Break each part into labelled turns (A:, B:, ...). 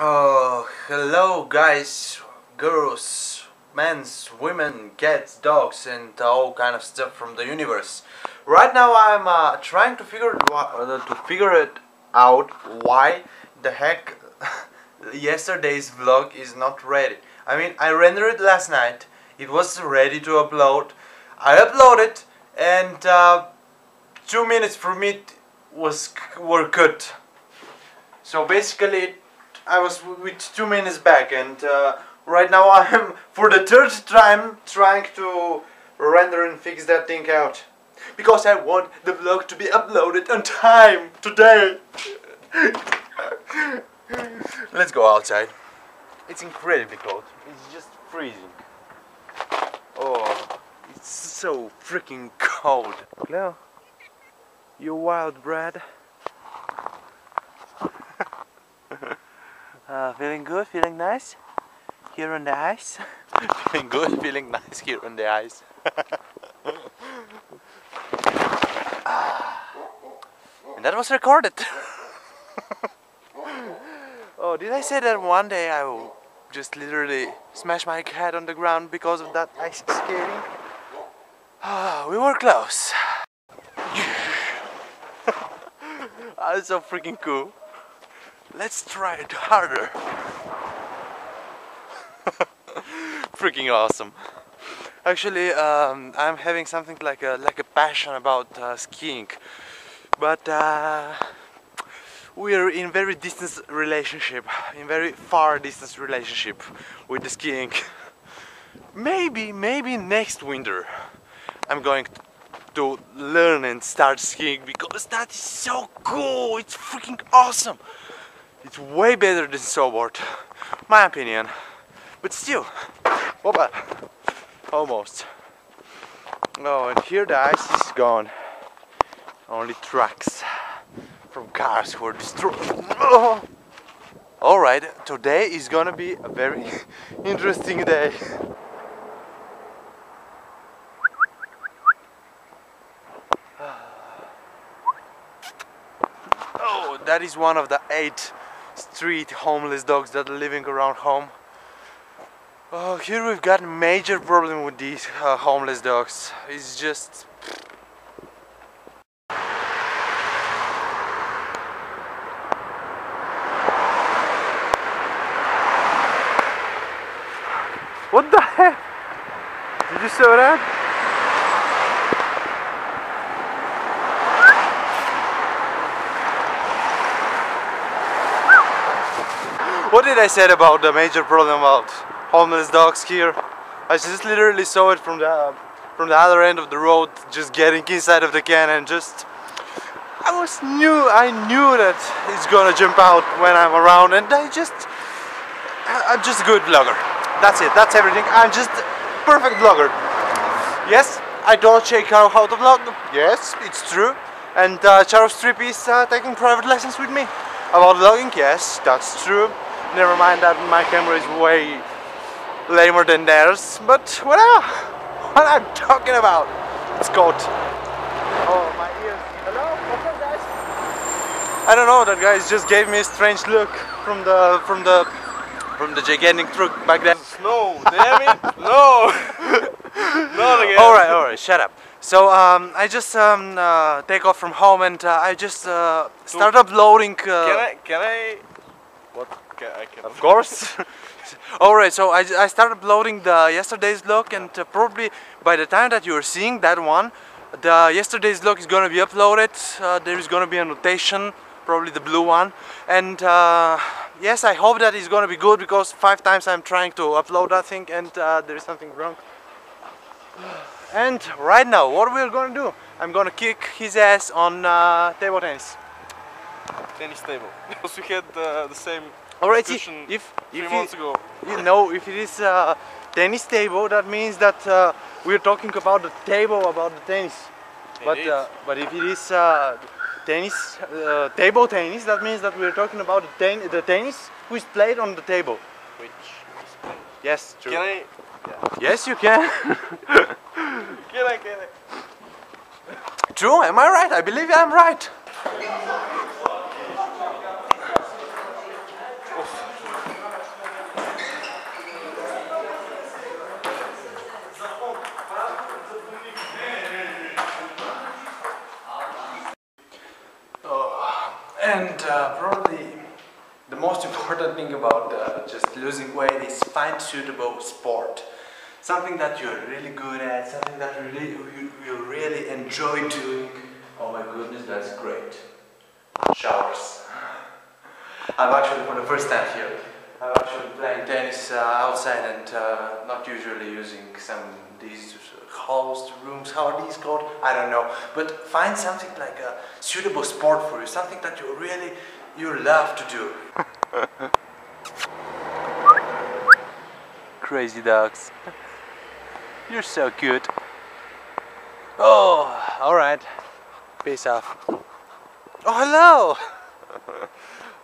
A: Oh, hello guys, girls, men's, women, cats, dogs, and all kind of stuff from the universe. Right now, I'm uh, trying to figure uh, to figure it out why the heck yesterday's vlog is not ready. I mean, I rendered it last night. It was ready to upload. I uploaded, and uh, two minutes from it was were cut. So basically, I was with two minutes back, and uh, right now I'm for the third time trying to render and fix that thing out because I want the vlog to be uploaded on time today. Let's go outside. It's incredibly cold. It's just freezing. Oh, it's so freaking cold. Cleo, you wild brat. Uh, feeling good? Feeling nice? Here on the ice? feeling good? Feeling nice here on the ice? and that was recorded. oh, did I say that one day I will just literally smash my head on the ground because of that ice skating? Ah, we were close. That's so freaking cool. Let's try it harder. freaking awesome. Actually, um, I'm having something like a like a passion about uh, skiing, but uh, we're in very distance relationship, in very far distance relationship with the skiing. Maybe, maybe next winter, I'm going to learn and start skiing because that is so cool. It's freaking awesome. It's way better than snowboard, my opinion. But still, Opa. almost. Oh, and here the ice is gone. Only tracks from cars were destroyed. Oh. All right, today is gonna be a very interesting day. Oh, that is one of the eight street homeless dogs that are living around home. Oh, here we've got a major problem with these uh, homeless dogs. It's just What the heck? Did you see that? What did I say about the major problem about homeless dogs here? I just literally saw it from the from the other end of the road, just getting inside of the can and just I was knew I knew that it's gonna jump out when I'm around, and I just I'm just a good vlogger. That's it. That's everything. I'm just perfect vlogger. Yes, I don't check out how to vlog. Yes, it's true. And uh, Charles Tripp is uh, taking private lessons with me about vlogging. Yes, that's true. Never mind that my camera is way lamer than theirs, but whatever. What I'm talking about. It's called. Oh, my ears. Hello? What's up, guys? I don't know. That guy just gave me a strange look from the from the from the gigantic truck back then.
B: No, damn it! no, not again.
A: All right, all right. Shut up. So um, I just um, uh, take off from home and uh, I just uh, start uploading. Uh,
B: Can I? Can I? What? I can.
A: Of course. Alright, so I, I started uploading the yesterday's vlog and uh, probably by the time that you're seeing that one, the yesterday's vlog is gonna be uploaded. Uh, there is gonna be a notation, probably the blue one. And uh, yes, I hope that it's gonna be good because five times I'm trying to upload that thing and uh, there is something wrong. And right now, what we're gonna do? I'm gonna kick his ass on uh, table tennis.
B: Tennis table. Because we had uh, the same
A: Alright, see, if, if
B: months
A: you, know if it is a tennis table that means that uh, we're talking about the table about the tennis but uh, but if it is uh, tennis uh, table tennis that means that we're talking about the, ten- the tennis who is played on the table
B: Which?
A: yes true
B: Can I?
A: yes you can
B: Can I? Can I?
A: true am I right I believe I'm right uh, probably the most important thing about uh, just losing weight is find suitable sport. Something that you're really good at, something that you really, you, you really enjoy doing. Oh my goodness, that's great. Showers. I'm actually for the first time here. I'm actually playing tennis uh, outside and uh, not usually using some these halls, rooms, how are these called? I don't know. But find something like a suitable sport for you, something that you really you love to do. Crazy dogs. You're so cute. Oh, alright. Peace out. Oh, hello!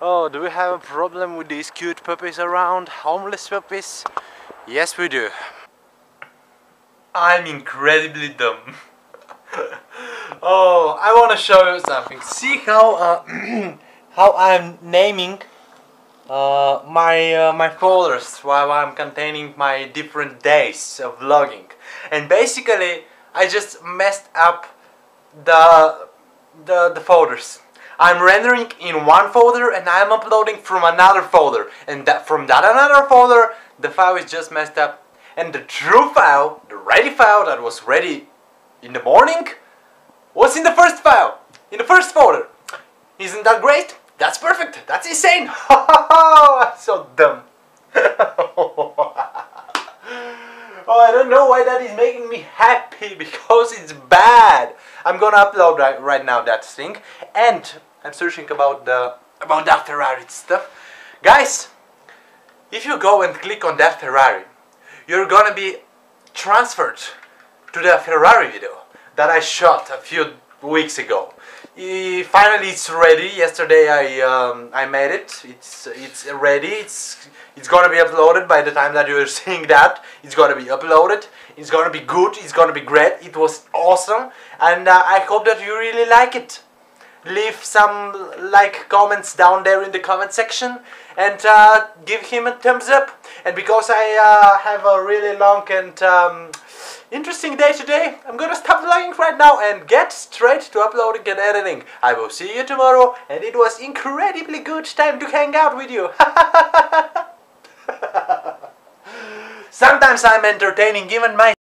A: oh, do we have a problem with these cute puppies around? Homeless puppies? Yes, we do. I'm incredibly dumb. oh, I want to show you something. See how uh, how I'm naming uh, my uh, my folders while I'm containing my different days of vlogging, and basically I just messed up the the the folders. I'm rendering in one folder and I'm uploading from another folder, and that from that another folder the file is just messed up and the true file, ready file that was ready in the morning, was in the first file, in the first folder. Isn't that great? That's perfect. That's insane. So dumb. oh, I don't know why that is making me happy because it's bad. I'm gonna upload right, right now that thing and I'm searching about the about that Ferrari stuff. Guys, if you go and click on that Ferrari, you're gonna be transferred to the Ferrari video that I shot a few weeks ago. finally, it's ready. Yesterday, I um, I made it. It's it's ready. It's it's gonna be uploaded by the time that you're seeing that. It's gonna be uploaded. It's gonna be good. It's gonna be great. It was awesome, and uh, I hope that you really like it leave some like comments down there in the comment section and uh, give him a thumbs up. And because I uh, have a really long and um, interesting day today I'm gonna stop vlogging right now and get straight to uploading and editing. I will see you tomorrow and it was incredibly good time to hang out with you. Sometimes I'm entertaining even myself